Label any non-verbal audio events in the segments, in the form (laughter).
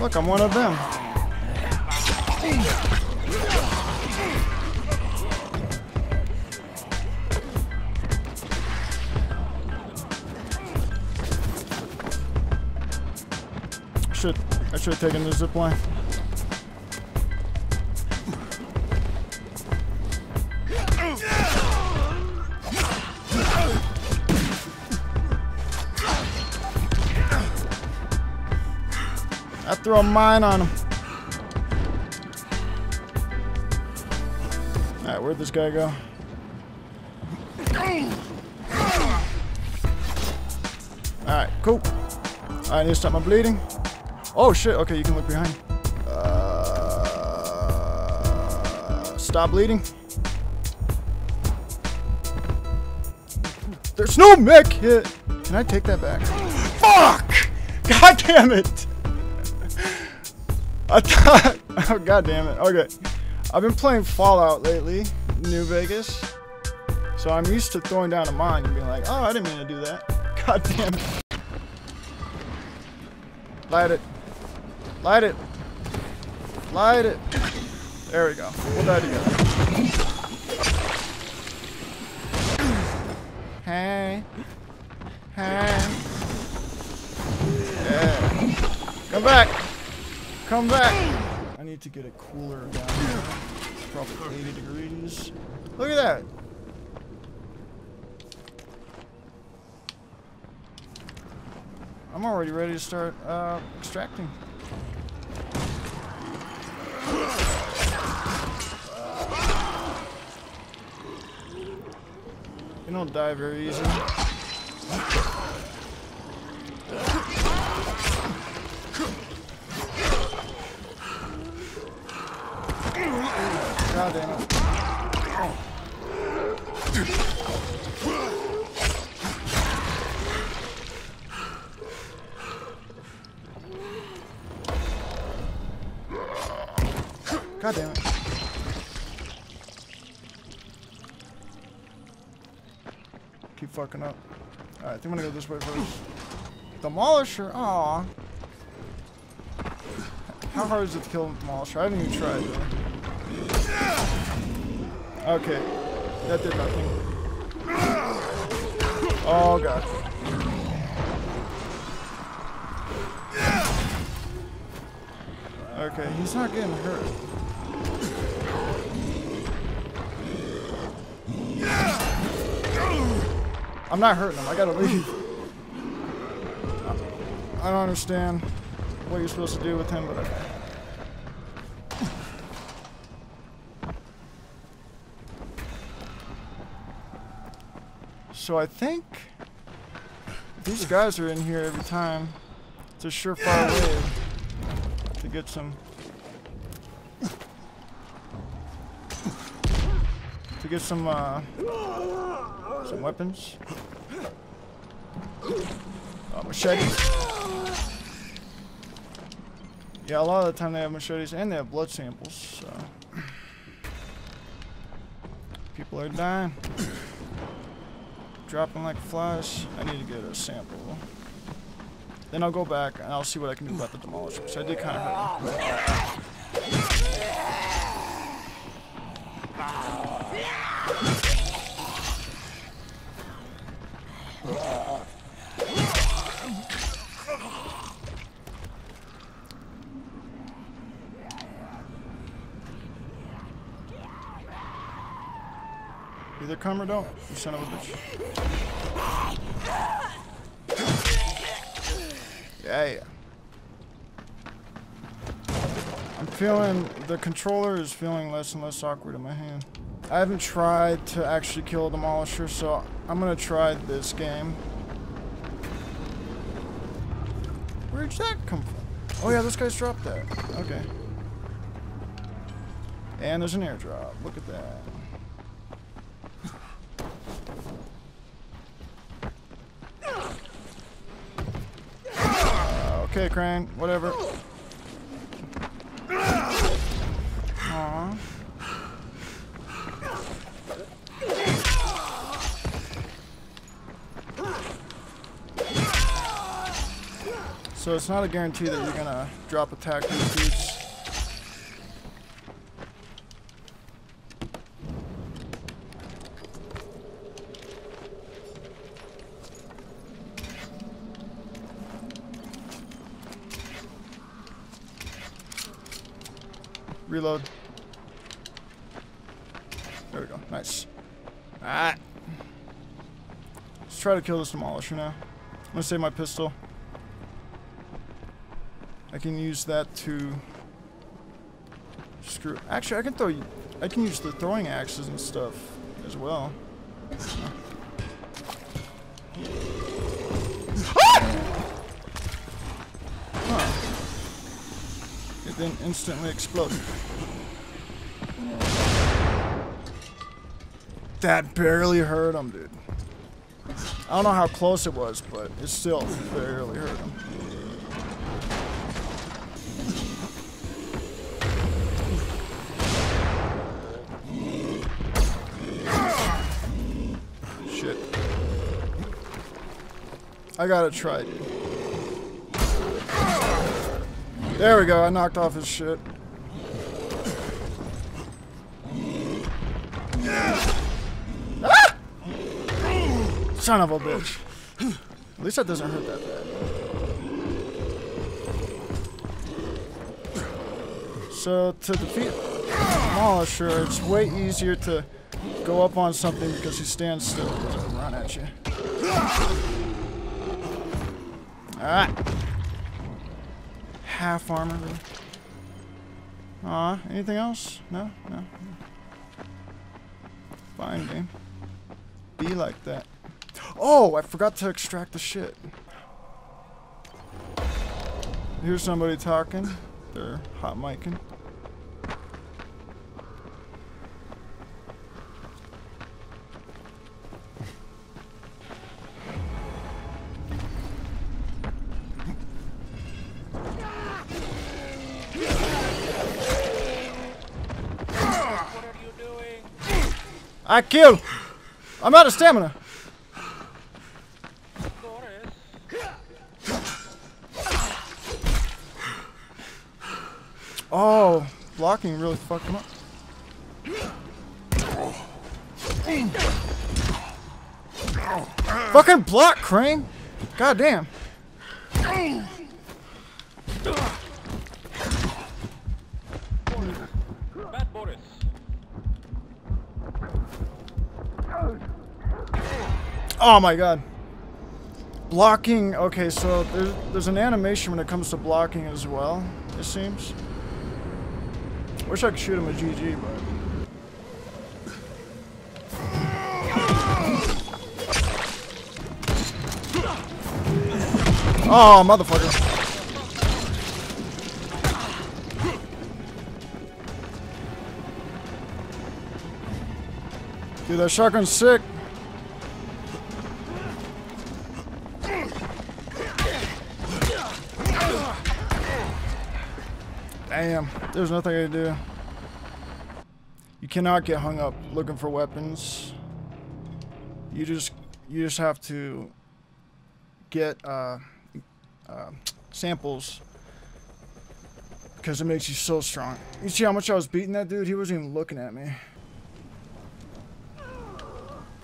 Look, I'm one of them. Should I should have taken the zip line. I throw a mine on him. Alright, where'd this guy go? Alright, cool. I need to stop my bleeding. Oh shit, okay, you can look behind. Uh, stop bleeding. There's no med kit. Can I take that back? Fuck! God damn it! (laughs) I thought. Oh god damn it. Okay. I've been playing Fallout lately, New Vegas. So I'm used to throwing down a mine and being like, oh, I didn't mean to do that. (laughs) God damn it. Light it. Light it. Light it. There we go. We'll die together. Hey. Hey. Yeah. Come back. Come back. I need to get it cooler down here. It's probably 80 degrees. Look at that. I'm already ready to start uh, extracting. You don't die very easy. God damn it. God damn it. Keep fucking up. Alright, I think I'm gonna go this way first. Demolisher? Aw. How hard is it to kill Demolisher? I haven't even tried though. Okay. That did nothing. Oh god. Okay, he's not getting hurt. I'm not hurting him. I gotta leave. I don't understand what you're supposed to do with him, but okay. So I think these guys are in here every time. It's a surefire way to get some to get some uh, some weapons. Uh, machetes. Yeah, a lot of the time they have machetes and they have blood samples. So people are dying, dropping like flies. I need to get a sample. Then I'll go back and I'll see what I can do about the demolisher. So I did kind of hurt. me. Either come or don't, you son of a bitch. Yeah, yeah. I'm feeling, the controller is feeling less and less awkward in my hand. I haven't tried to actually kill a demolisher, so I'm gonna try this game. Where'd that come from? Oh yeah, this guy's dropped that. Okay. And there's an airdrop. Look at that. Uh, okay, Crane. Whatever. Aww. So it's not a guarantee that you're gonna drop attack these dudes. Reload. There we go. Nice. Alright. Let's try to kill this demolisher now. I'm gonna save my pistol. I can use that to screw. Actually, I can throw. I can use the throwing axes and stuff as well. Then instantly exploded. That barely hurt him, dude. I don't know how close it was, but it still barely hurt him. Shit. I gotta try, dude. There we go, I knocked off his shit. Ah! Son of a bitch. At least that doesn't hurt that bad. So to defeat Demolisher, it's way easier to go up on something because he stands still and doesn't run at you. Alright. Half armor. Really. Aw, anything else? No? No? Fine, game. Be like that. Oh, I forgot to extract the shit. Here's somebody talking. They're hot micing. I kill. I'm out of stamina. Oh, blocking really fucked him up. Fucking block, Crane. God Oh my god. Blocking. Okay, so there's, there's an animation when it comes to blocking as well, it seems. Wish I could shoot him a GG, but. Oh, motherfucker. Dude, that shotgun's sick. There's nothing I can do. You cannot get hung up looking for weapons. You just you just have to get uh, uh, samples because it makes you so strong. You see how much I was beating that dude? He wasn't even looking at me.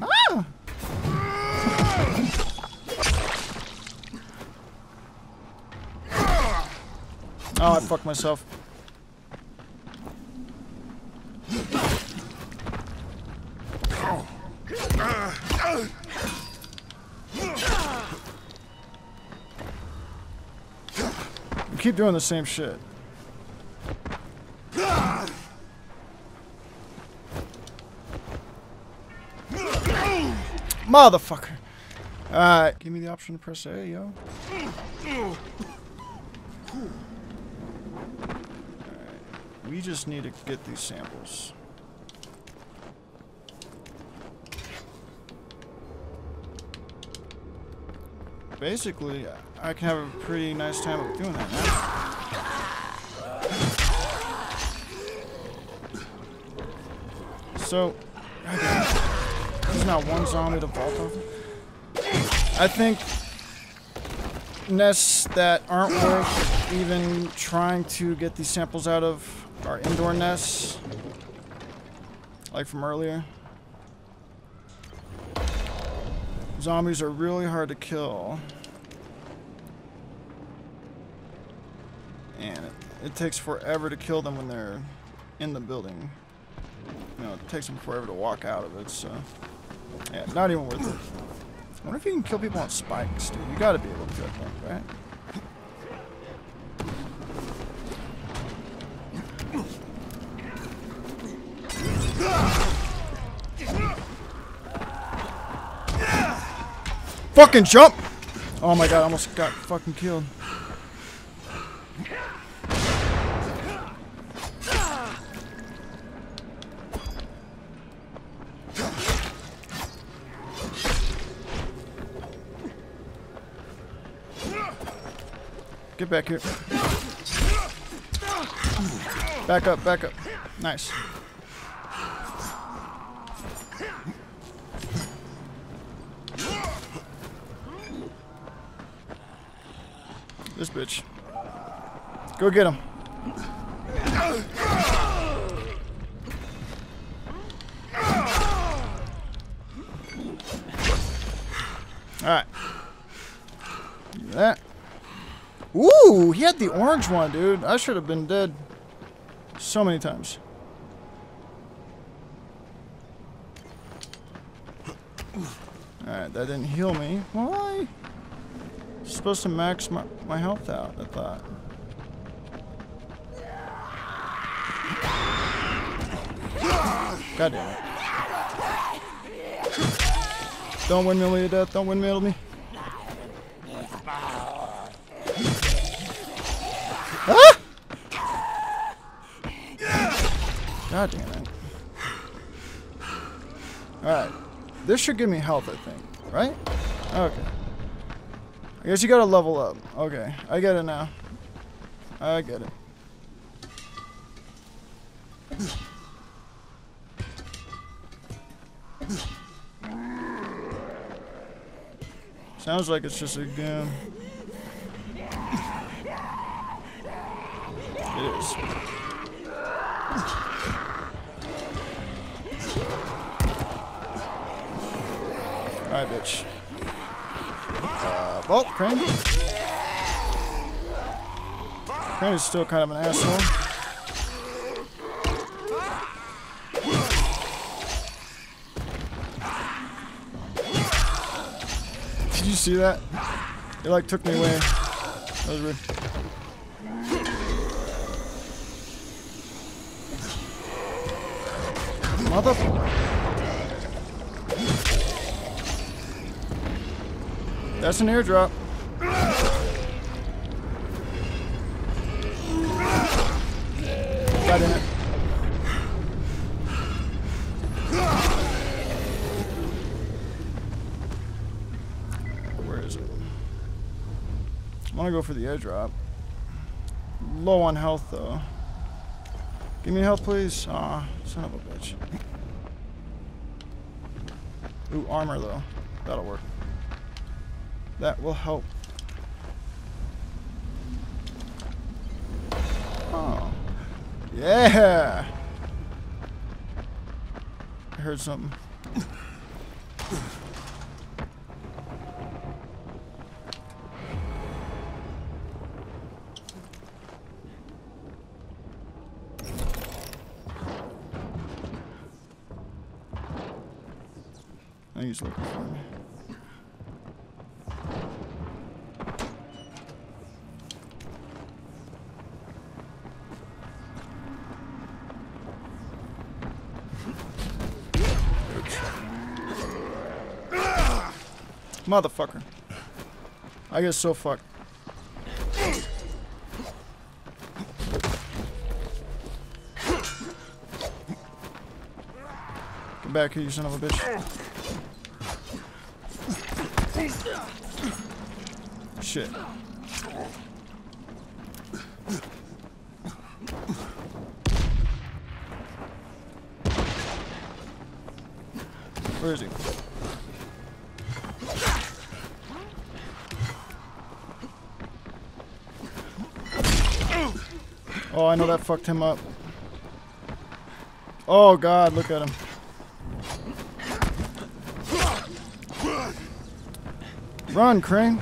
Ah! Oh, I fucked myself. Keep doing the same shit. Motherfucker. Alright, give me the option to press A, yo. We just need to get these samples. Basically, I can have a pretty nice time of doing that now. So, goddamn, there's not one zombie to vault off. I think nests that aren't worth even trying to get these samples out of are indoor nests. Like from earlier. Zombies are really hard to kill. And it, it takes forever to kill them when they're in the building. You know, it takes them forever to walk out of it, so... Yeah, not even worth it. I wonder if you can kill people on spikes, dude. You gotta be able to, I think, right? Fucking jump! Oh my god, I almost got fucking killed. Back here. Back up, back up. Nice. This bitch. Go get him. Alright. That. Ooh, he had the orange one, dude. I should have been dead so many times. Alright, that didn't heal me. Why? supposed to max my, my health out, I thought. God damn it. Don't windmill me to death, don't windmill me. Ah! God damn it. Alright. This should give me health, I think. Right? Okay. I guess you gotta level up. Okay, I get it now. I get it. Sounds like it's just a game. Is. Alright, bitch. Uh, well, Crane. Crane is still kind of an asshole. Did you see that? It like took me away. That was weird. Mother. That's an airdrop. Got in it. Where is it? I want to go for the airdrop. Low on health, though. Give me health, please. Aw, son of a bitch. Ooh, armor, though. That'll work. That will help. Oh. Yeah! I heard something. He's looking for me. Motherfucker. I get so fucked. Get back here, you son of a bitch. Shit. Where is he? Oh, I know that fucked him up. Oh god, look at him. Run, Crane.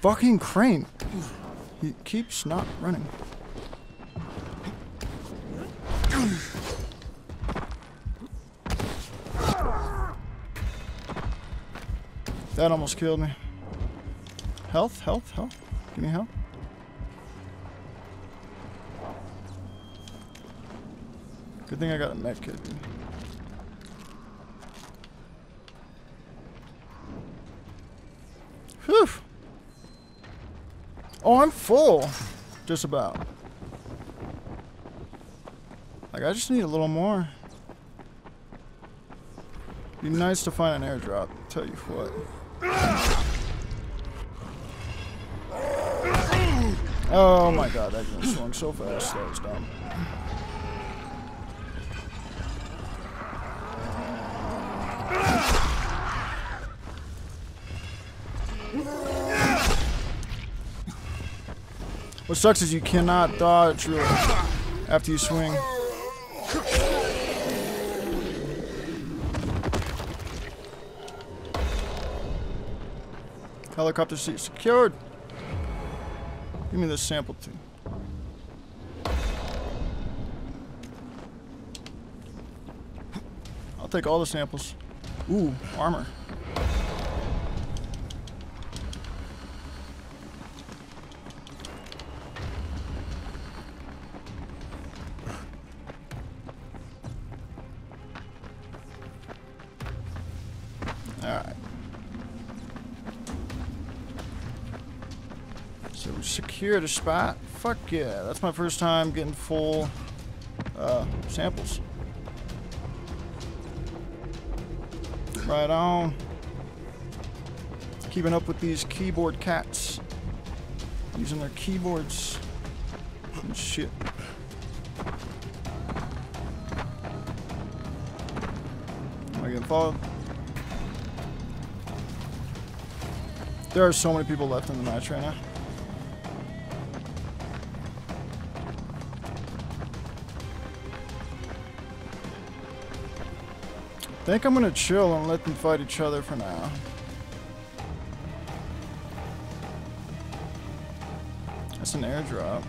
Fucking Crane. He keeps not running. That almost killed me. Health, health, health. Give me health. Good thing I got a med kit, dude. Whew. Oh, I'm full. Just about. Like, I just need a little more. Be nice to find an airdrop, tell you what. Oh my god, that gun swung so fast, that was dumb. What sucks is you cannot dodge really after you swing. Helicopter seat secured. Give me this sample too. I'll take all the samples. Ooh, armor. Alright. So we secured a spot. Fuck yeah, that's my first time getting full uh, samples. Right on. Keeping up with these keyboard cats. Using their keyboards and shit. Am I getting followed? There are so many people left in the match right now. I think I'm gonna chill and let them fight each other for now. That's an airdrop.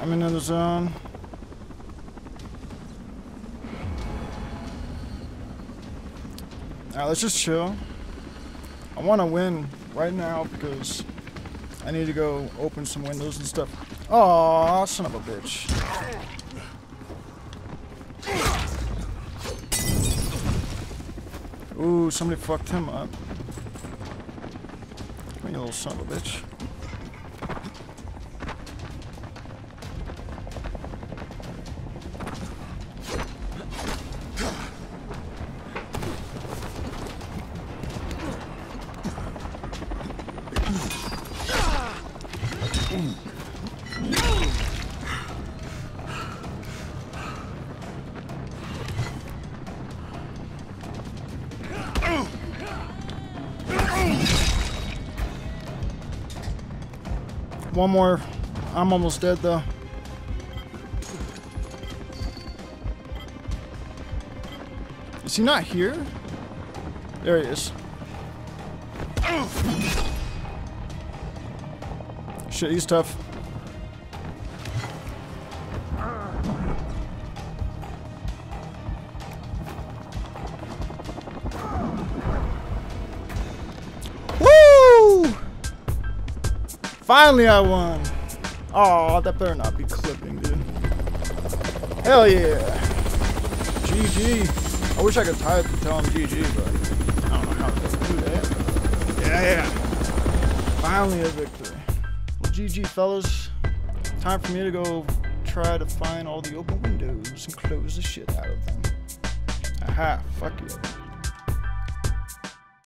I'm in the zone. Alright, let's just chill. I want to win right now because I need to go open some windows and stuff. Oh, son of a bitch. Ooh, somebody fucked him up. Come here, little son of a bitch. One more. I'm almost dead though. Is he not here? There he is. Shit, he's tough. Finally I won. Oh, that better not be clipping, dude. Hell yeah. GG. I wish I could type and tell him GG, but I don't know how to do that. Yeah, yeah. Finally a victory. Well, GG, fellas. Time for me to go try to find all the open windows and close the shit out of them. Aha, fuck you.